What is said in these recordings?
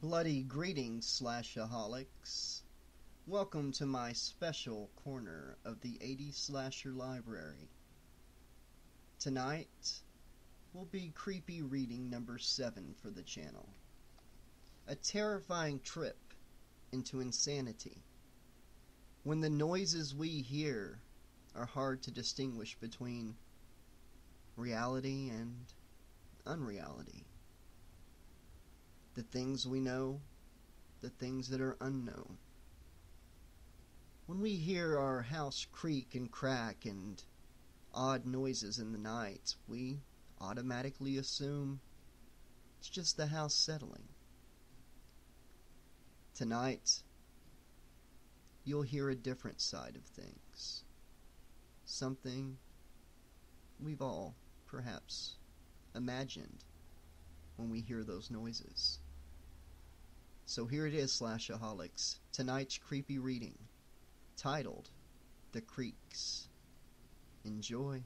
Bloody greetings, slashaholics. Welcome to my special corner of the 80 Slasher Library. Tonight will be creepy reading number 7 for the channel. A terrifying trip into insanity. When the noises we hear are hard to distinguish between reality and unreality the things we know, the things that are unknown. When we hear our house creak and crack and odd noises in the night, we automatically assume it's just the house settling. Tonight, you'll hear a different side of things. Something we've all, perhaps, imagined when we hear those noises. So here it is, Slashaholics, tonight's creepy reading, titled The Creaks. Enjoy.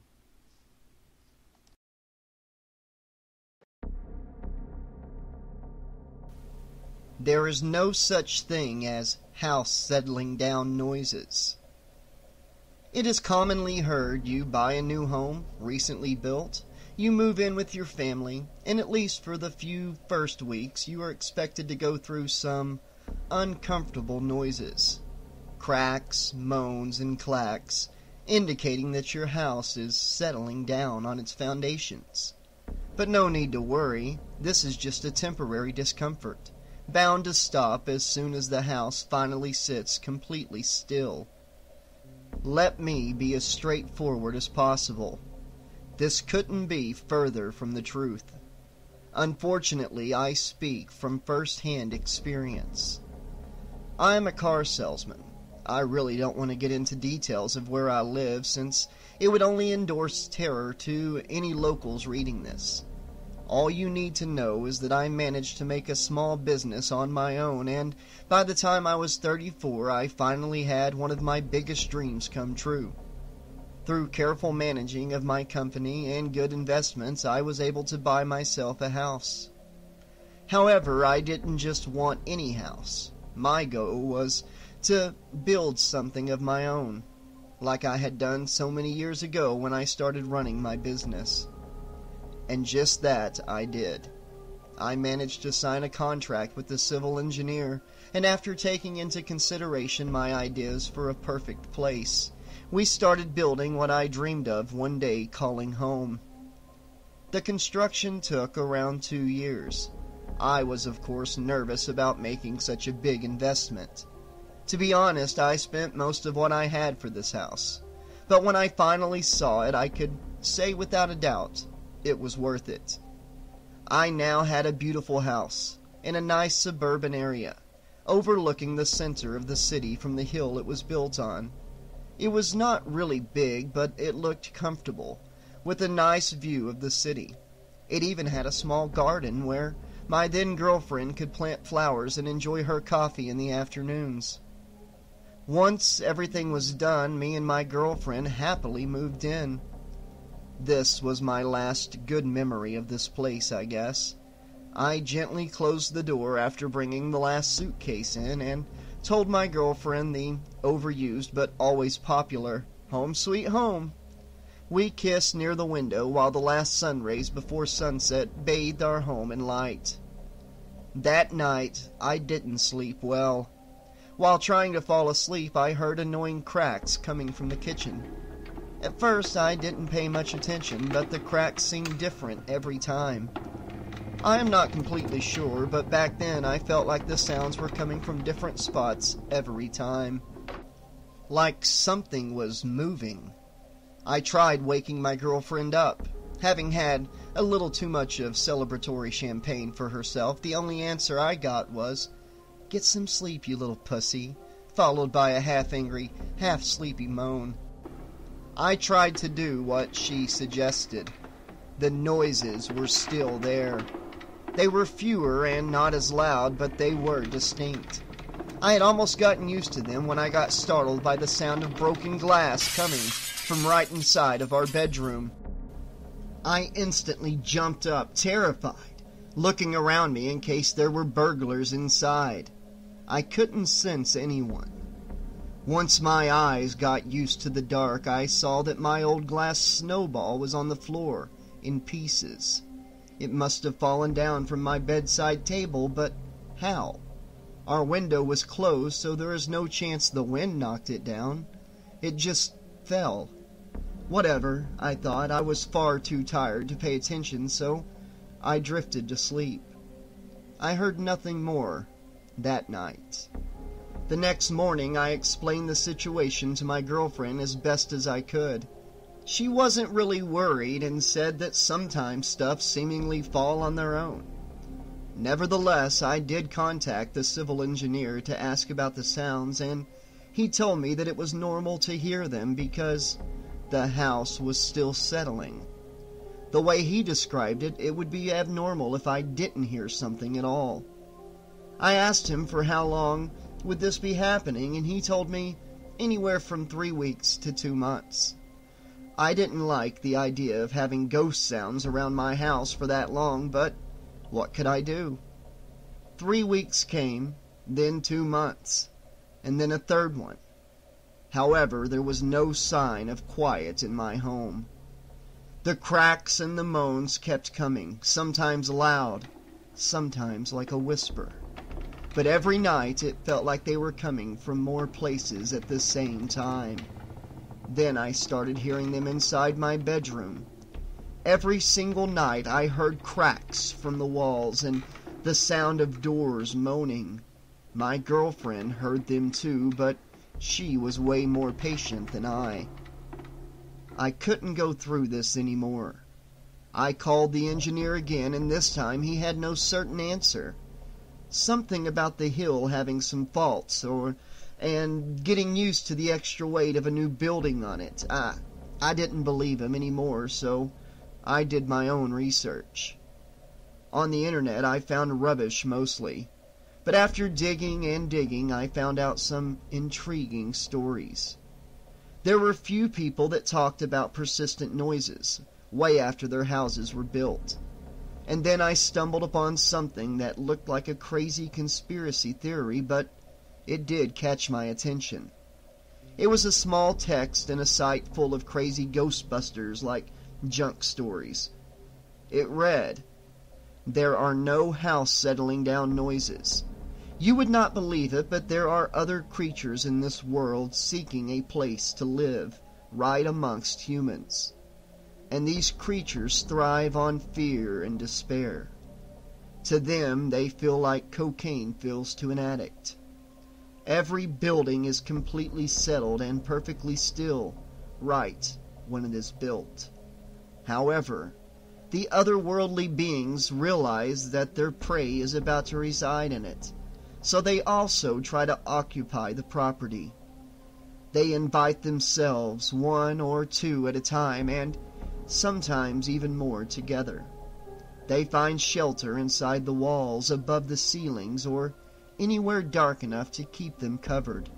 There is no such thing as house settling down noises. It is commonly heard you buy a new home, recently built, you move in with your family, and at least for the few first weeks, you are expected to go through some uncomfortable noises cracks, moans, and clacks, indicating that your house is settling down on its foundations. But no need to worry, this is just a temporary discomfort, bound to stop as soon as the house finally sits completely still. Let me be as straightforward as possible. This couldn't be further from the truth. Unfortunately, I speak from first hand experience. I am a car salesman. I really don't want to get into details of where I live since it would only endorse terror to any locals reading this. All you need to know is that I managed to make a small business on my own, and by the time I was 34, I finally had one of my biggest dreams come true. Through careful managing of my company and good investments, I was able to buy myself a house. However, I didn't just want any house. My goal was to build something of my own, like I had done so many years ago when I started running my business. And just that I did. I managed to sign a contract with the civil engineer, and after taking into consideration my ideas for a perfect place, we started building what I dreamed of one day calling home. The construction took around two years. I was, of course, nervous about making such a big investment. To be honest, I spent most of what I had for this house. But when I finally saw it, I could say without a doubt it was worth it. I now had a beautiful house in a nice suburban area, overlooking the center of the city from the hill it was built on. It was not really big, but it looked comfortable, with a nice view of the city. It even had a small garden where my then girlfriend could plant flowers and enjoy her coffee in the afternoons. Once everything was done, me and my girlfriend happily moved in. This was my last good memory of this place, I guess. I gently closed the door after bringing the last suitcase in and told my girlfriend the overused but always popular Home Sweet Home. We kissed near the window while the last sun rays before sunset bathed our home in light. That night I didn't sleep well. While trying to fall asleep, I heard annoying cracks coming from the kitchen. At first, I didn't pay much attention, but the cracks seemed different every time. I am not completely sure, but back then I felt like the sounds were coming from different spots every time. Like something was moving. I tried waking my girlfriend up. Having had a little too much of celebratory champagne for herself, the only answer I got was, Get some sleep, you little pussy, followed by a half angry, half sleepy moan. I tried to do what she suggested. The noises were still there. They were fewer and not as loud, but they were distinct. I had almost gotten used to them when I got startled by the sound of broken glass coming from right inside of our bedroom. I instantly jumped up, terrified. looking around me in case there were burglars inside. I couldn't sense anyone. Once my eyes got used to the dark, I saw that my old glass snowball was on the floor, in pieces. It must have fallen down from my bedside table, but how? Our window was closed, so there is no chance the wind knocked it down. It just fell. Whatever, I thought. I was far too tired to pay attention, so I drifted to sleep. I heard nothing more that night. The next morning, I explained the situation to my girlfriend as best as I could. She wasn't really worried and said that sometimes stuff seemingly fall on their own. Nevertheless, I did contact the civil engineer to ask about the sounds, and he told me that it was normal to hear them because the house was still settling. The way he described it, it would be abnormal if I didn't hear something at all. I asked him for how long would this be happening, and he told me anywhere from three weeks to two months. I didn't like the idea of having ghost sounds around my house for that long, but what could I do? Three weeks came, then two months, and then a third one. However, there was no sign of quiet in my home. The cracks and the moans kept coming, sometimes loud, sometimes like a whisper. But every night it felt like they were coming from more places at the same time. Then I started hearing them inside my bedroom. Every single night I heard cracks from the walls and the sound of doors moaning. My girlfriend heard them too, but she was way more patient than I. I couldn't go through this any more. I called the engineer again, and this time he had no certain answer something about the hill having some faults, or and getting used to the extra weight of a new building on it. I I didn't believe him any more, so I did my own research. On the internet I found rubbish mostly, but after digging and digging I found out some intriguing stories. There were few people that talked about persistent noises way after their houses were built and then I stumbled upon something that looked like a crazy conspiracy theory, but it did catch my attention. It was a small text in a site full of crazy Ghostbusters like junk stories. It read, There are no house settling down noises. You would not believe it, but there are other creatures in this world seeking a place to live right amongst humans and these creatures thrive on fear and despair. To them, they feel like cocaine feels to an addict. Every building is completely settled and perfectly still, right when it is built. However, the otherworldly beings realize that their prey is about to reside in it, so they also try to occupy the property. They invite themselves, one or two at a time, and sometimes even more together. They find shelter inside the walls, above the ceilings, or anywhere dark enough to keep them covered.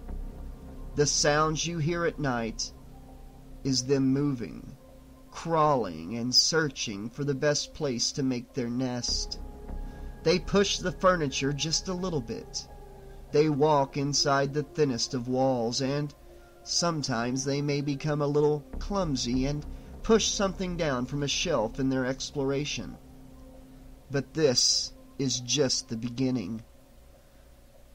The sounds you hear at night is them moving, crawling, and searching for the best place to make their nest. They push the furniture just a little bit. They walk inside the thinnest of walls, and sometimes they may become a little clumsy and push something down from a shelf in their exploration. But this is just the beginning.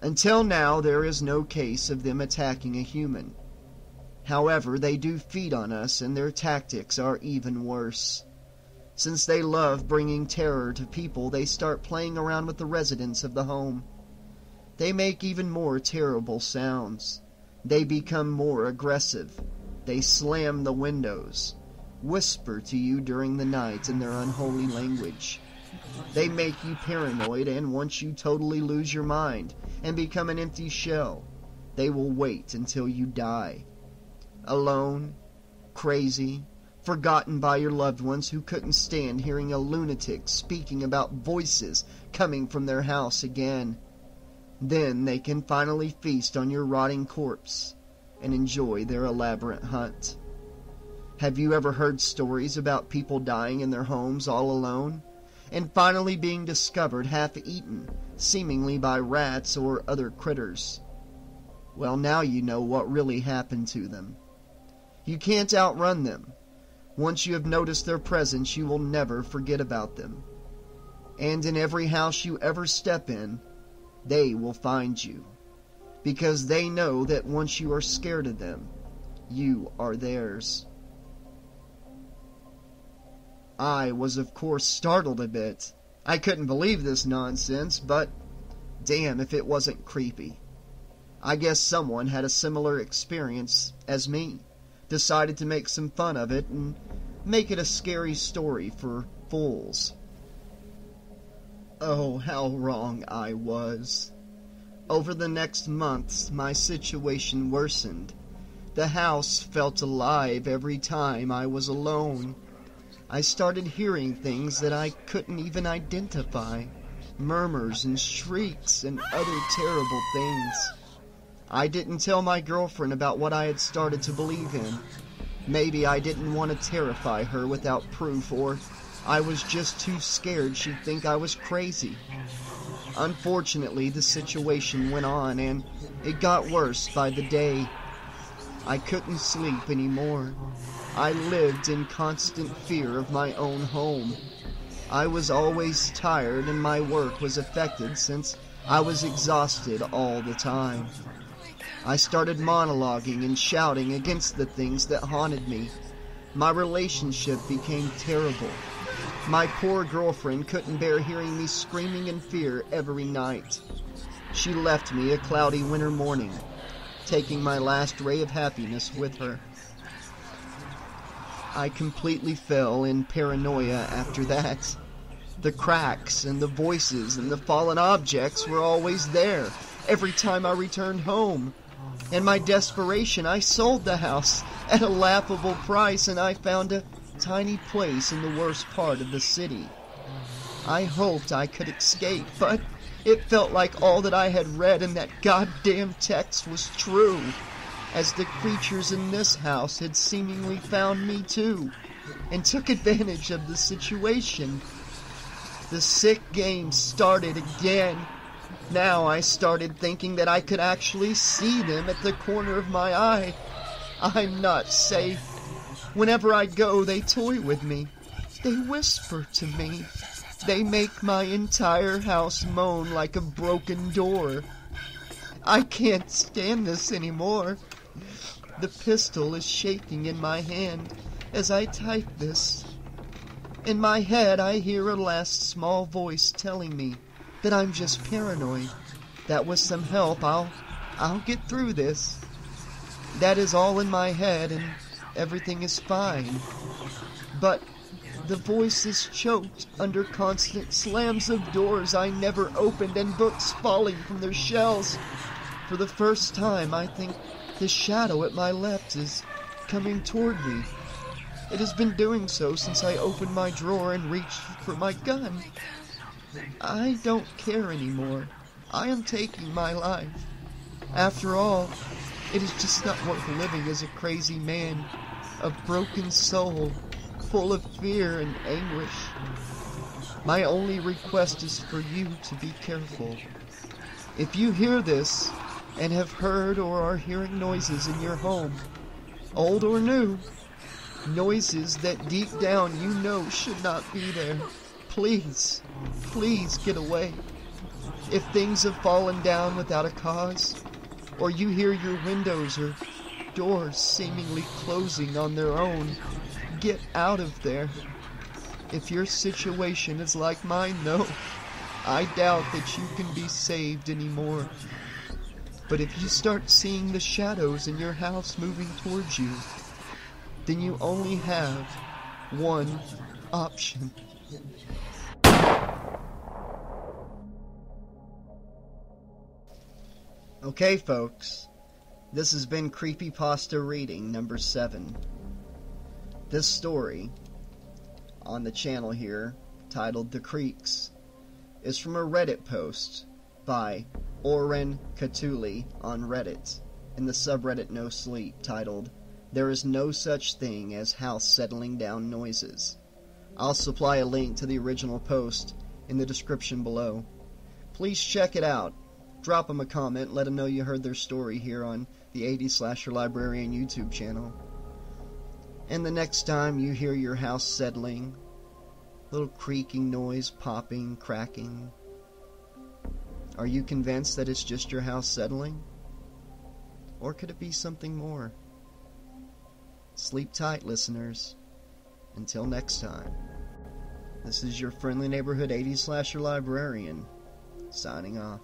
Until now, there is no case of them attacking a human. However, they do feed on us, and their tactics are even worse. Since they love bringing terror to people, they start playing around with the residents of the home. They make even more terrible sounds. They become more aggressive. They slam the windows whisper to you during the night in their unholy language. They make you paranoid, and once you totally lose your mind and become an empty shell, they will wait until you die. Alone, crazy, forgotten by your loved ones who couldn't stand hearing a lunatic speaking about voices coming from their house again. Then they can finally feast on your rotting corpse and enjoy their elaborate hunt. Have you ever heard stories about people dying in their homes all alone? And finally being discovered half eaten, seemingly by rats or other critters. Well, now you know what really happened to them. You can't outrun them. Once you have noticed their presence, you will never forget about them. And in every house you ever step in, they will find you. Because they know that once you are scared of them, you are theirs. I was, of course, startled a bit. I couldn't believe this nonsense, but damn if it wasn't creepy. I guess someone had a similar experience as me, decided to make some fun of it and make it a scary story for fools. Oh, how wrong I was. Over the next months, my situation worsened. The house felt alive every time I was alone. I started hearing things that I couldn't even identify murmurs and shrieks and other terrible things. I didn't tell my girlfriend about what I had started to believe in. Maybe I didn't want to terrify her without proof, or I was just too scared she'd think I was crazy. Unfortunately, the situation went on, and it got worse by the day. I couldn't sleep anymore. I lived in constant fear of my own home. I was always tired, and my work was affected since I was exhausted all the time. I started monologuing and shouting against the things that haunted me. My relationship became terrible. My poor girlfriend couldn't bear hearing me screaming in fear every night. She left me a cloudy winter morning, taking my last ray of happiness with her. I completely fell in paranoia after that. The cracks and the voices and the fallen objects were always there every time I returned home. In my desperation, I sold the house at a laughable price and I found a tiny place in the worst part of the city. I hoped I could escape, but it felt like all that I had read in that goddamn text was true, as the creatures in this house had seemingly found me too, and took advantage of the situation. The sick game started again. Now I started thinking that I could actually see them at the corner of my eye. I'm not safe. Whenever I go, they toy with me. They whisper to me. They make my entire house moan like a broken door. I can't stand this anymore. The pistol is shaking in my hand as I type this. In my head, I hear a last small voice telling me that I'm just paranoid. That with some help, I'll, I'll get through this. That is all in my head, and everything is fine. But the voice is choked under constant slams of doors I never opened and books falling from their shelves. For the first time, I think the shadow at my left is coming toward me. It has been doing so since I opened my drawer and reached for my gun. I don't care anymore. I am taking my life. After all, it is just not worth living as a crazy man, a broken soul, full of fear and anguish. My only request is for you to be careful. If you hear this, and have heard or are hearing noises in your home, old or new, noises that deep down you know should not be there, please, please get away. If things have fallen down without a cause, or you hear your windows or doors seemingly closing on their own, get out of there. If your situation is like mine, though, I doubt that you can be saved anymore. But if you start seeing the shadows in your house moving towards you, then you only have one option. Okay, folks, this has been Creepypasta Reading number 7. This story, on the channel here, titled The Creaks, is from a Reddit post by Oren Katuli on Reddit in the subreddit No Sleep titled There is no such thing as house settling down noises. I'll supply a link to the original post in the description below. Please check it out. Drop them a comment, let them know you heard their story here on the 80 Slasher Librarian YouTube channel. And the next time you hear your house settling, little creaking noise, popping, cracking, are you convinced that it's just your house settling? Or could it be something more? Sleep tight, listeners. Until next time, this is your friendly neighborhood 80 slasher librarian, signing off.